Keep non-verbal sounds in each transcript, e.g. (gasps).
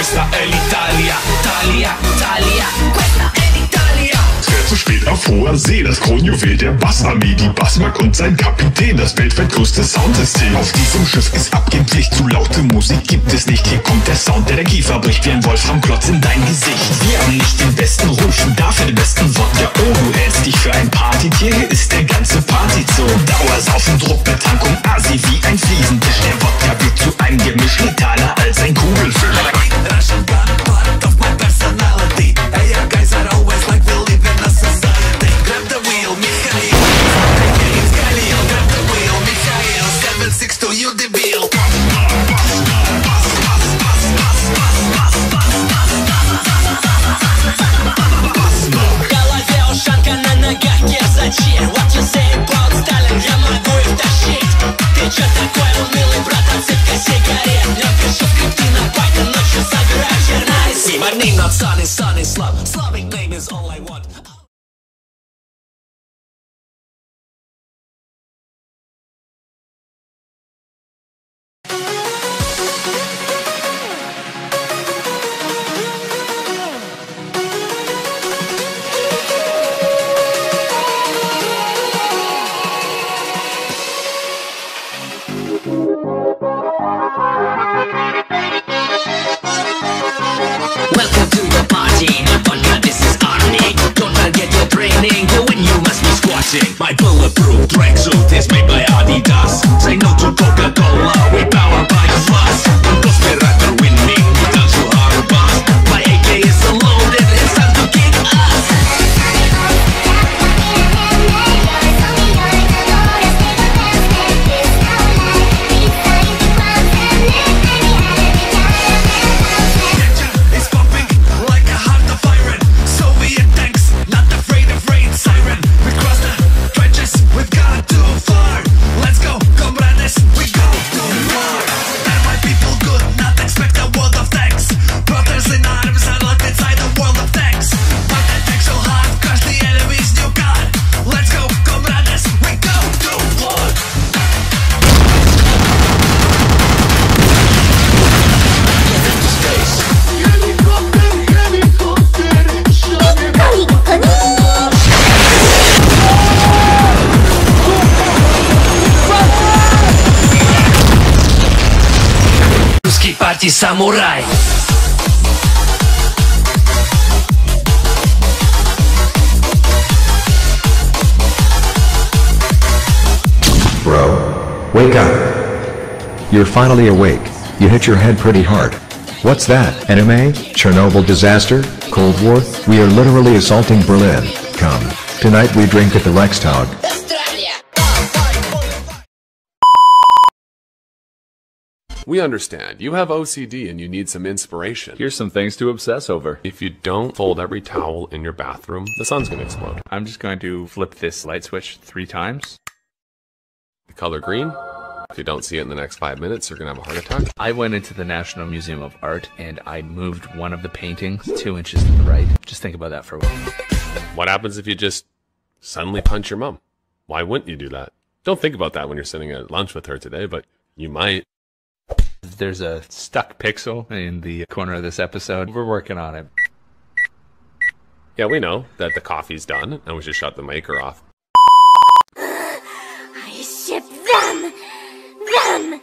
questa è l'Italia Italia, Italia, questa è l'Italia zu spät auf hoher See, das Kronjuwel der Bassarmee, die Bassmark und sein Kapitän, das weltweit größte Soundsystem. Auf diesem Schiff ist abgehend Licht, zu laute Musik gibt es nicht. Hier kommt der Sound, der der Kiefer bricht wie ein Wolfram Klotz in dein Gesicht. Wir haben nicht den besten Ruf, My name not Samurai. Bro, wake up. You're finally awake. You hit your head pretty hard. What's that? Anime? Chernobyl disaster? Cold War? We are literally assaulting Berlin. Come. Tonight we drink at the Reichstag. We understand. You have OCD and you need some inspiration. Here's some things to obsess over. If you don't fold every towel in your bathroom, the sun's gonna explode. I'm just going to flip this light switch three times. The color green. If you don't see it in the next five minutes, you're gonna have a heart attack. I went into the National Museum of Art and I moved one of the paintings two inches to the right. Just think about that for a while. What happens if you just suddenly punch your mom? Why wouldn't you do that? Don't think about that when you're sitting at lunch with her today, but you might. There's a stuck pixel in the corner of this episode. We're working on it. Yeah, we know that the coffee's done and we should shut the maker off. I ship them! Them!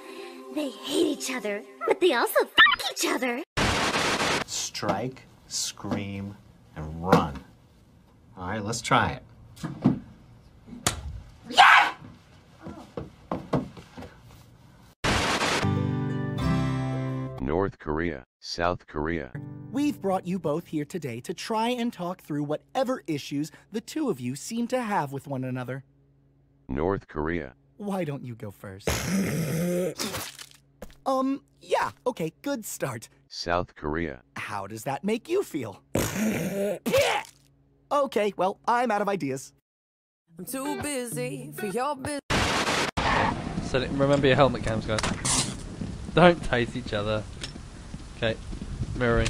They hate each other, but they also fuck each other. strike, scream, and run. All right, let's try it. North Korea, South Korea. We've brought you both here today to try and talk through whatever issues the two of you seem to have with one another. North Korea. Why don't you go first? (laughs) um, yeah, okay, good start. South Korea. How does that make you feel? (laughs) okay, well, I'm out of ideas. I'm too busy for your business. So remember your helmet cams, guys. Don't taste each other. Okay, mirroring.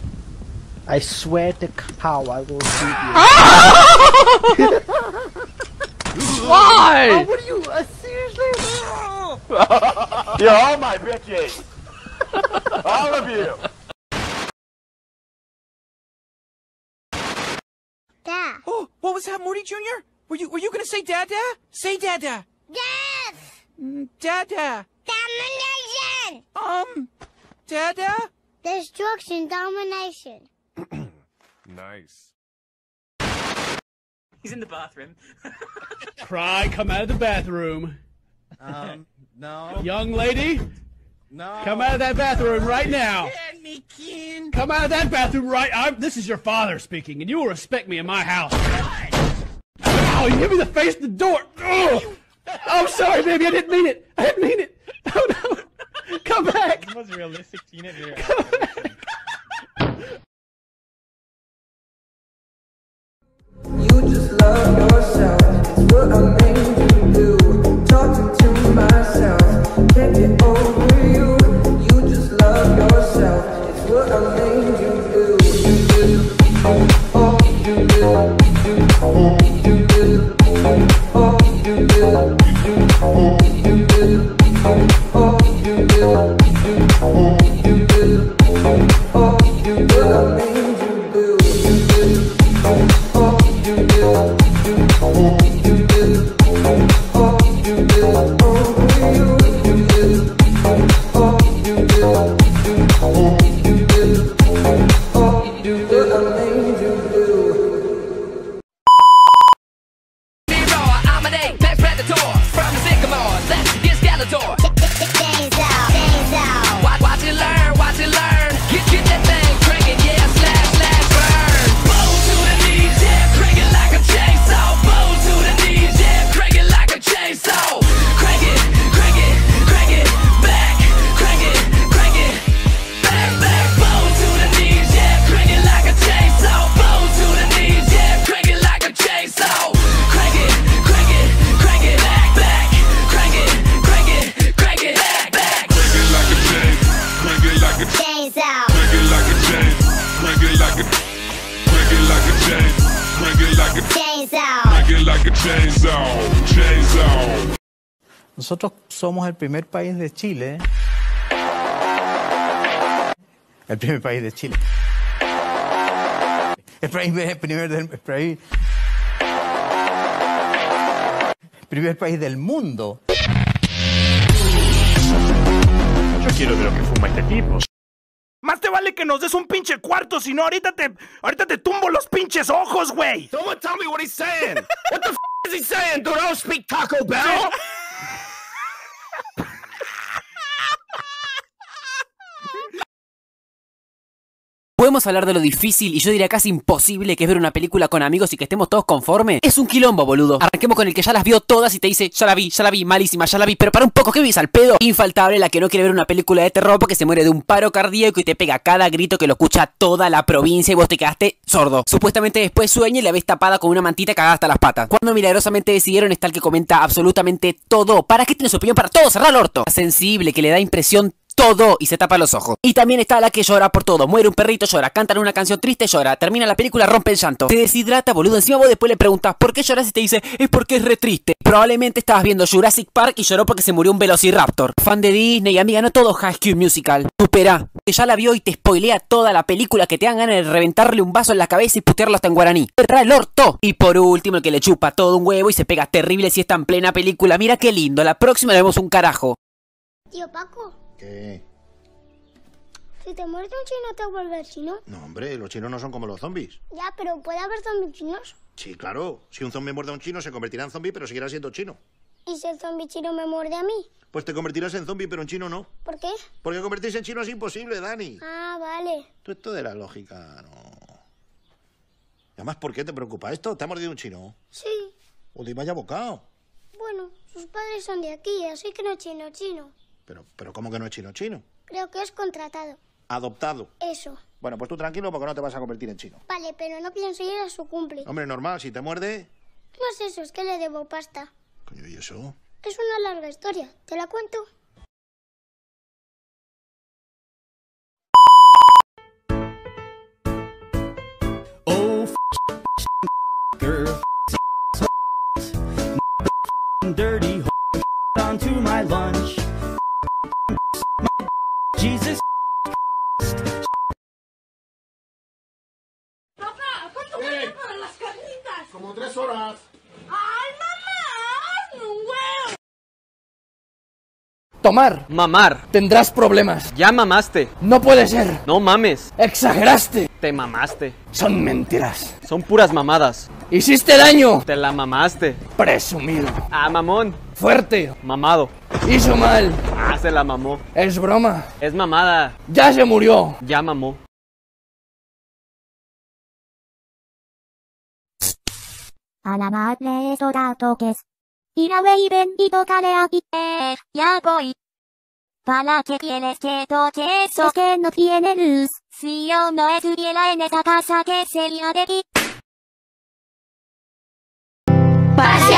I swear to cow, I will shoot you. (laughs) Why? Oh, what are you? Uh, seriously? (laughs) You're all my bitches. All of you. Dad. (gasps) Oh, what was that, Morty Jr.? Were you were you gonna say Dada? Say Dada. Yes! Mm, Dada. Domination! Um, Dada? Destruction, domination. (clears throat) Nice. He's in the bathroom. (laughs) Cry, come out of the bathroom. Um, no. Young lady, No. come out of that bathroom right now. Come out of that bathroom right. I'm, this is your father speaking, and you will respect me in my house. Ow! You hit me in the face at the door. Oh, I'm sorry, baby. I didn't mean it. I didn't mean it. Oh no! (laughs) Come back. The most realistic teenager. You just love yourself. Somos el primer país de Chile. El primer país de Chile. El primer, el primer del el país. el primer país del mundo. Yo quiero de lo que fuma este tipo. Más te vale que nos des un pinche cuarto, si no ahorita te, ahorita te tumbo los pinches ojos, güey. Someone tell me what he's saying. What the f is he saying? Dude, I don't speak Taco Bell. Podemos hablar de lo difícil y yo diría casi imposible que es ver una película con amigos y que estemos todos conformes. Es un quilombo, boludo. Arranquemos con el que ya las vio todas y te dice, ya la vi, ya la vi, malísima, ya la vi, pero para un poco, ¿qué ves al pedo? Infaltable la que no quiere ver una película de terror porque se muere de un paro cardíaco y te pega cada grito que lo escucha toda la provincia y vos te quedaste sordo. Supuestamente después sueña y la ves tapada con una mantita cagada hasta las patas. Cuando milagrosamente decidieron está el que comenta absolutamente todo. ¿Para qué tienes opinión para todo? Cerrar el orto. Sensible, que le da impresión todo y se tapa los ojos. Y también está la que llora por todo. Muere un perrito, llora. Cantan una canción triste, llora. Termina la película, rompe el llanto. Te deshidrata, boludo. Encima vos después le preguntas ¿por qué lloras? Y te dice es porque es re triste. Probablemente estabas viendo Jurassic Park y lloró porque se murió un Velociraptor. Fan de Disney, amiga, no todo High School Musical. Supera. Que ya la vio y te spoilea toda la película que te dan ganas de reventarle un vaso en la cabeza y putearlo hasta en guaraní. Cerra el orto. Y por último, el que le chupa todo un huevo y se pega terrible si está en plena película. Mira qué lindo. La próxima le vemos un carajo. Tío Paco, ¿Qué? si te muerde un chino, ¿te vuelves chino? No, hombre, los chinos no son como los zombies. Ya, pero puede haber zombies chinos. Sí, claro. Si un zombie muerde a un chino, se convertirá en zombie, pero seguirá siendo chino. ¿Y si el zombie chino me muerde a mí? Pues te convertirás en zombie, pero en chino no. ¿Por qué? Porque convertirse en chino es imposible, Dani. Ah, vale. Tú esto de la lógica, no. Y además, ¿por qué te preocupa esto? ¿Te ha mordido un chino? Sí. O te vaya bocado. Bueno, sus padres son de aquí, así que no es chino chino. Pero, pero ¿cómo que no es chino chino? Creo que es contratado. Adoptado. Eso. Bueno, pues tú tranquilo porque no te vas a convertir en chino. Vale, pero no pienso ir a su cumple. Hombre, normal, si te muerde... No es eso, es que le debo pasta. Coño, ¿y eso? Es una larga historia. ¿Te la cuento? Como tres horas. ¡Ay, mamá! ¡Un huevo! Tomar. Mamar. Tendrás problemas. Ya mamaste. No puede ser. No mames. Exageraste. Te mamaste. Son mentiras. Son puras mamadas. Hiciste daño. Te la mamaste. Presumido. Ah, mamón. Fuerte. Mamado. Hizo mal. Ah, se la mamó. Es broma. Es mamada. Ya se murió. Ya mamó. アラマーレイソダートケス。イラウェイベンディカレアキエー、ヤーボイ。パラケキエレスケートチェーソケノピエネルス、スイヨエズギエラエネタカサケセリアデキ。バシャ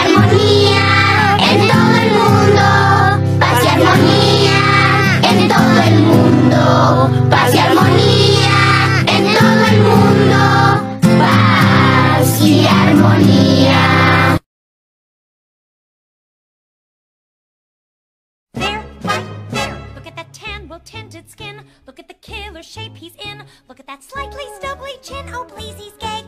armonía. There, right there. Look at that tan, well-tinted skin. Look at the killer shape he's in. Look at that slightly stubbly chin. Oh, please, he's gay.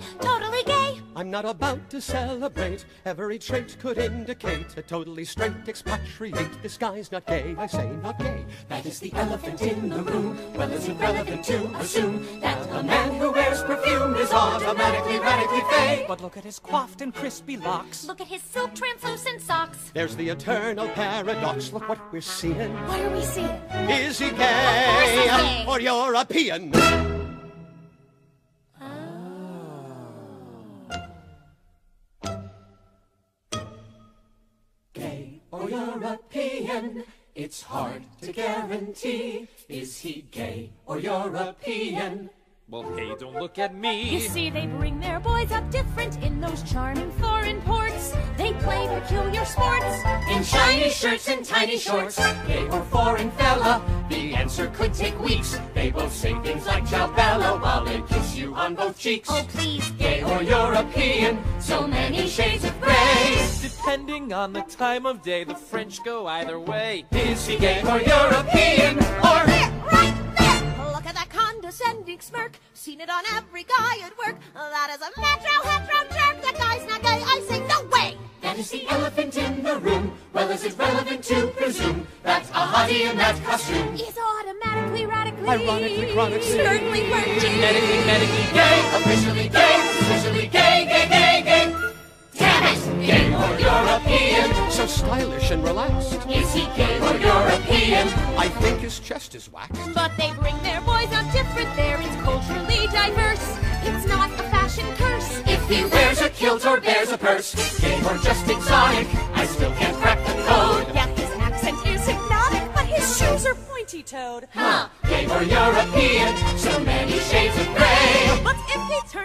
Gay. I'm not about to celebrate. Every trait could indicate a totally straight expatriate. This guy's not gay, I say not gay. That is the elephant in the room. Well, is it relevant to assume that a man who wears perfume is automatically radically fake? But look at his coiffed and crispy locks. Look at his silk translucent socks. There's the eternal paradox. Look what we're seeing. What are we seeing? Is he Of course he's gay gay. or European? European? It's hard to guarantee. Is he gay or European? Well, hey, don't look at me. You see, they bring their boys up different in those charming foreign ports. They play peculiar sports In shiny shirts and tiny shorts, gay or foreign fella, the answer could take weeks. They both say things like ciao bella while they kiss you on both cheeks. Oh, please, Gay or European, so many shades of gray. Depending on the time of day, the French go either way. Is he gay or European? Or right there. Look at that condescending smirk. Seen it on every guy at work. That is a metro hetero jerk. That guy's not gay. I say no way. that is the elephant in the room. Well, is it relevant to presume that a hottie in that costume He's automatically, radically, Ironically, chronically, certainly flirty. genetically, medically gay, officially gay, officially gay, gay, gay, So stylish and relaxed. Is he gay or European? I think his chest is waxed. But they bring their boys out different there. It's culturally diverse. It's not a fashion curse. If he wears a kilt or bears a purse, gay or just exotic, I still can't crack the code. Yeah, his accent is hypnotic, but his shoes are pointy-toed. Huh? Gay or European? So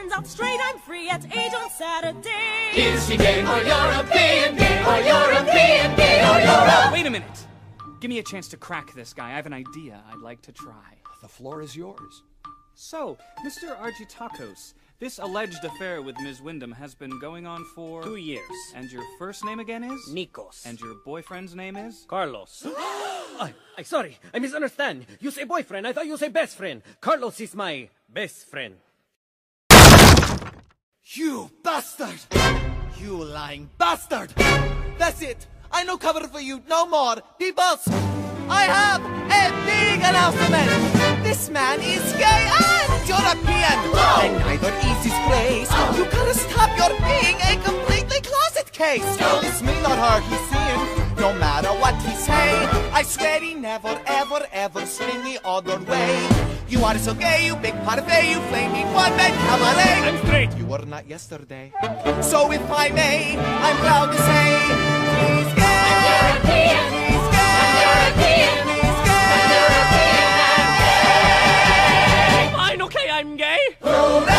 if he out straight, I'm free at 8 on Saturday. Is he gay or European? Gay or European? Gay or European? Wait a minute. Give me a chance to crack this guy. I have an idea I'd like to try. The floor is yours. So, Mr. Argitakos, this alleged affair with Ms. Wyndham has been going on for Two years. And your first name again is? Nikos. And your boyfriend's name is? Carlos. (gasps) I, I sorry, I misunderstand. You say boyfriend, I thought you say best friend. Carlos is my best friend. You bastard! You lying bastard! That's it! I no cover for you no more! Peoples! I have a big announcement! This man is gay and European! And neither is his place! Oh. You gotta stop your being a completely closet case! It's me, not her, he's seeing no matter what he say. I swear he never, ever, ever swing the other way. You are so gay, you big parfait, you flaming one-man cabaret. I'm straight. You were not yesterday. So if I may, I'm proud to say, he's gay. I'm European. Please gay. I'm European. Please gay. I'm European. Gay. I'm okay, I'm gay. Hooray!